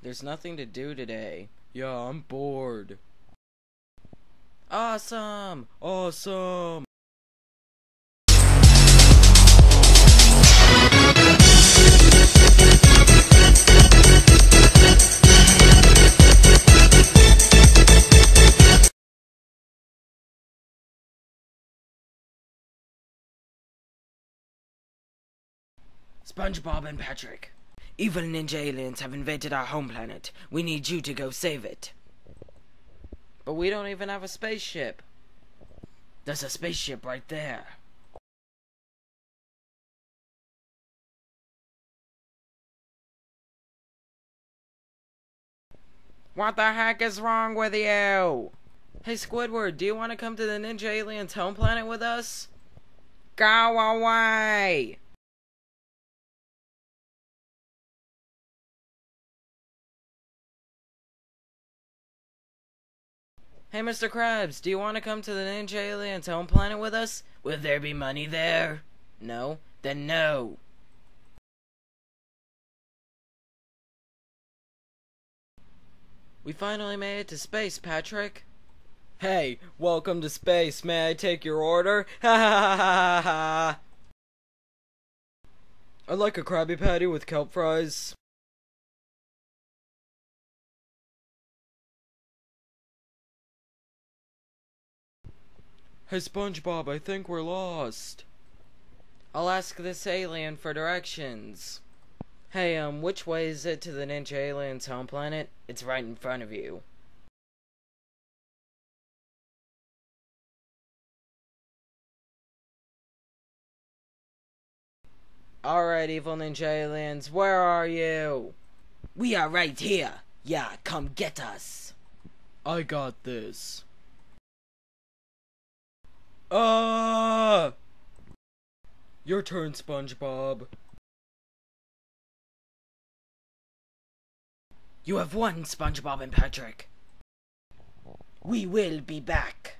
There's nothing to do today. Yeah, I'm bored. Awesome! Awesome! SpongeBob and Patrick. Evil ninja aliens have invaded our home planet. We need you to go save it. But we don't even have a spaceship. There's a spaceship right there. What the heck is wrong with you? Hey Squidward, do you want to come to the Ninja Aliens home planet with us? Go away! Hey Mr. Krabs, do you want to come to the Ninja Aliens home planet with us? Will there be money there? No? Then no. We finally made it to space, Patrick. Hey, welcome to space. May I take your order? Ha ha ha ha ha! I'd like a Krabby Patty with kelp fries. Hey SpongeBob, I think we're lost. I'll ask this alien for directions. Hey, um, which way is it to the Ninja Aliens home planet? It's right in front of you. Alright, evil Ninja Aliens, where are you? We are right here. Yeah, come get us. I got this. Ah! Your turn, SpongeBob. You have won, SpongeBob and Patrick. We will be back.